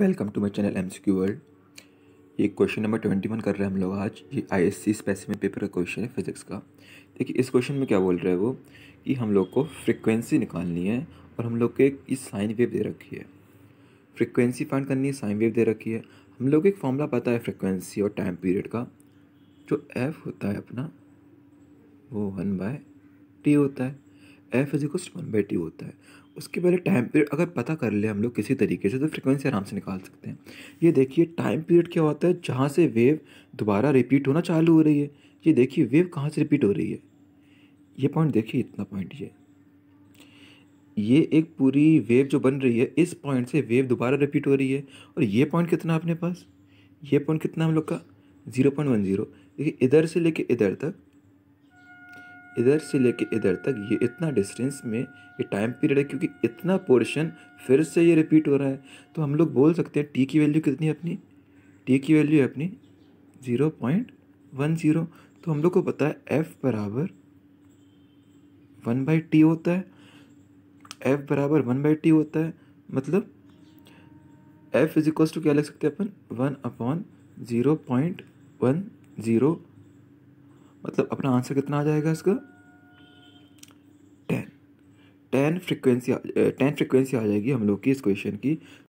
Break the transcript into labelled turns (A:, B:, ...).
A: Welcome to my channel M C Q world ये question number twenty one कर रहे हैं हम लोग आज। ये I S C specific paper का क्वेश्चन है फिजिक्स का। देखिए, इस क्वेश्चन में क्या बोल रहे हैं वो? कि हम लोग को फ्रिक्वेंसी निकालनी है और हम लोग को एक साइन वेव दे रखी है। फ्रिक्वेंसी फाइंड करनी है साइन वेव दे रखी है। हम लोग को एक फॉर्मूला पता है फ्रिक्वेंसी और टाइम पीरियड का। जो एफ़ होता है अपना, वो वन बाय टी होता है। F is equal one by T होता है। उसके पहले टाइम पीरियड अगर पता कर ले हम लोग किसी तरीके से तो फ्रिक्वेंसी आराम से निकाल सकते हैं। ये देखिए टाइम पीरियड क्या होता है, जहाँ से वेव दोबारा रिपीट होना चालू हो रही है। ये देखिए वेव कहाँ से रिपीट हो रही है? ये पॉइंट देखिए, इतना पॉइंट ये। ये एक पूरी वेव जो बन रही है, इस पॉइंट से वेव दोबारा रिपीट हो रही है। और ये पॉइंट कितना अपने पास? ये पॉइंट कितना हम लोग का? ज़ीरो पॉइंट वन ज़ीरो देखिए, इधर से लेके इधर तक इधर से लेके इधर तक ये इतना डिस्टेंस में ये टाइम पीरियड है क्योंकि इतना पोर्शन फिर से ये रिपीट हो रहा है। तो हम लोग बोल सकते हैं टी की वैल्यू कितनी है अपनी? टी की वैल्यू है अपनी ज़ीरो पॉइंट वन ज़ीरो तो हम लोग को पता है एफ़ बराबर वन बाई टी होता है। एफ़ बराबर वन बाई टी होता है। मतलब एफ़ इज़ इक्वल्स टू क्या लिख सकते हैं अपन? One upon zero point one zero मतलब अपना आंसर कितना आ जाएगा इसका? Ten ten frequency ten frequency आ जाएगी हम लोग की इस क्वेश्चन की।